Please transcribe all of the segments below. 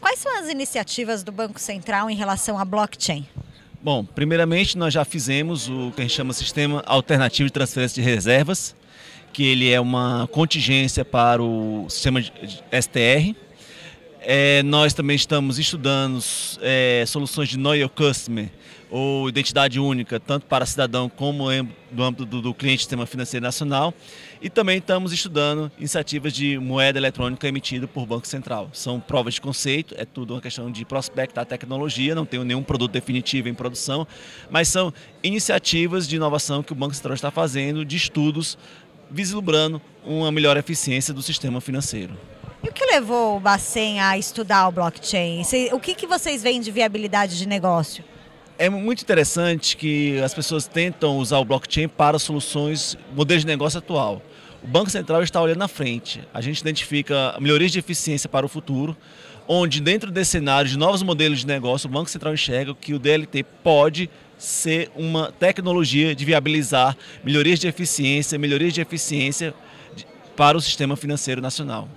Quais são as iniciativas do Banco Central em relação à blockchain? Bom, primeiramente nós já fizemos o que a gente chama Sistema Alternativo de Transferência de Reservas, que ele é uma contingência para o sistema STR. É, nós também estamos estudando é, soluções de Know Your Customer, ou identidade única, tanto para cidadão como no âmbito do, do cliente do sistema financeiro nacional. E também estamos estudando iniciativas de moeda eletrônica emitida por Banco Central. São provas de conceito, é tudo uma questão de prospectar tecnologia, não tenho nenhum produto definitivo em produção, mas são iniciativas de inovação que o Banco Central está fazendo, de estudos, vislumbrando uma melhor eficiência do sistema financeiro. E o que levou o Bacen a estudar o blockchain? O que, que vocês veem de viabilidade de negócio? É muito interessante que as pessoas tentam usar o blockchain para soluções, modelos de negócio atual. O Banco Central está olhando na frente. A gente identifica melhorias de eficiência para o futuro, onde dentro desse cenário de novos modelos de negócio, o Banco Central enxerga que o DLT pode ser uma tecnologia de viabilizar melhorias de eficiência, melhorias de eficiência para o sistema financeiro nacional.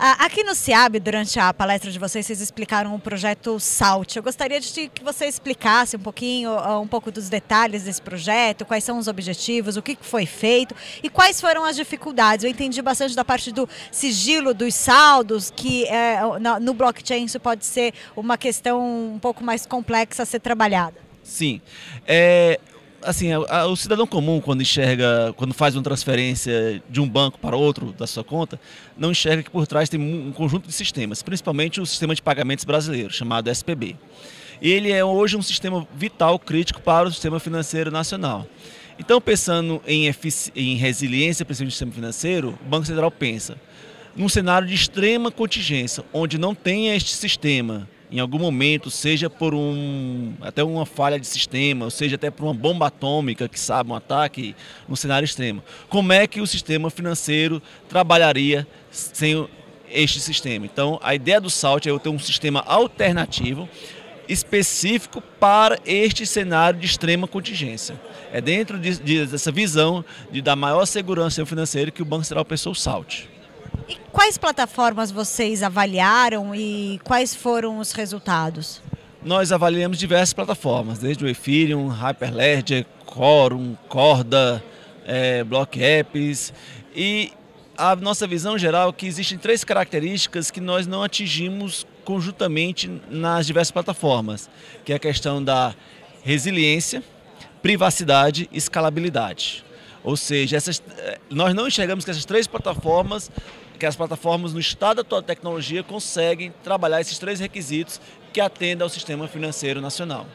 Aqui no CIAB, durante a palestra de vocês, vocês explicaram o projeto SALT. Eu gostaria de que você explicasse um pouquinho, um pouco dos detalhes desse projeto, quais são os objetivos, o que foi feito e quais foram as dificuldades. Eu entendi bastante da parte do sigilo dos saldos, que é, no blockchain isso pode ser uma questão um pouco mais complexa a ser trabalhada. Sim. É, assim, a, a, o cidadão comum, quando enxerga, quando faz uma transferência de um banco para outro da sua conta, não enxerga que por trás tem um, um conjunto de sistemas, principalmente o sistema de pagamentos brasileiro, chamado SPB. Ele é hoje um sistema vital, crítico para o sistema financeiro nacional. Então, pensando em, em resiliência, principalmente do sistema financeiro, o Banco Central pensa num cenário de extrema contingência, onde não tenha este sistema em algum momento, seja por um até uma falha de sistema, ou seja até por uma bomba atômica, que sabe, um ataque no cenário extremo. Como é que o sistema financeiro trabalharia sem este sistema? Então, a ideia do SALT é eu ter um sistema alternativo específico para este cenário de extrema contingência. É dentro de, de, dessa visão de dar maior segurança financeira que o Banco Central pensou o SALT. E quais plataformas vocês avaliaram e quais foram os resultados? Nós avaliamos diversas plataformas, desde o Ethereum, Hyperledger, Quorum, Corda, é, Block Apps e a nossa visão geral é que existem três características que nós não atingimos conjuntamente nas diversas plataformas, que é a questão da resiliência, privacidade e escalabilidade. Ou seja, essas, eh, nós não enxergamos que essas três plataformas que as plataformas no estado da tecnologia conseguem trabalhar esses três requisitos que atendem ao sistema financeiro nacional.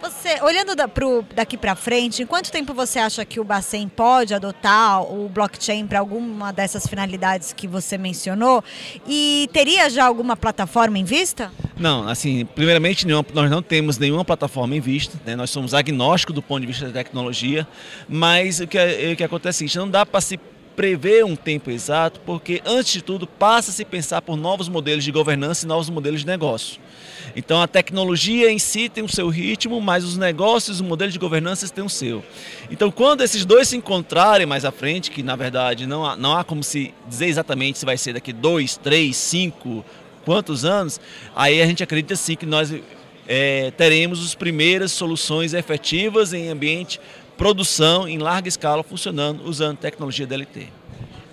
Você, olhando da, pro, daqui para frente, em quanto tempo você acha que o Bacen pode adotar o blockchain para alguma dessas finalidades que você mencionou? E teria já alguma plataforma em vista? Não, assim, primeiramente nós não temos nenhuma plataforma em vista, né? nós somos agnósticos do ponto de vista da tecnologia, mas o que, o que acontece é que não dá para se prever um tempo exato, porque antes de tudo passa-se a pensar por novos modelos de governança e novos modelos de negócio. Então a tecnologia em si tem o seu ritmo, mas os negócios, os modelos de governança têm o seu. Então quando esses dois se encontrarem mais à frente, que na verdade não há, não há como se dizer exatamente se vai ser daqui dois, três, cinco, quantos anos, aí a gente acredita sim que nós é, teremos as primeiras soluções efetivas em ambiente produção em larga escala funcionando usando tecnologia DLT.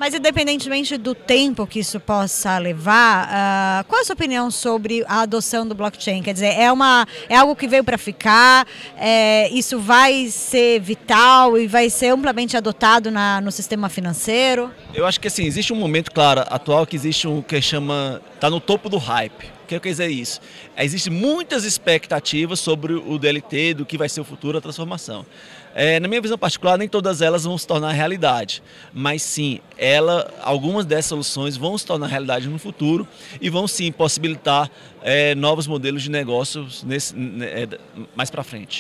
Mas independentemente do tempo que isso possa levar, uh, qual é a sua opinião sobre a adoção do blockchain? Quer dizer, é, uma, é algo que veio para ficar, é, isso vai ser vital e vai ser amplamente adotado na, no sistema financeiro? Eu acho que assim, existe um momento, claro, atual que existe um que chama, está no topo do hype. Que quer dizer isso? Existem muitas expectativas sobre o DLT, do que vai ser o futuro da transformação. É, na minha visão particular, nem todas elas vão se tornar realidade, mas sim, ela, algumas dessas soluções vão se tornar realidade no futuro e vão sim possibilitar é, novos modelos de negócios nesse, é, mais para frente.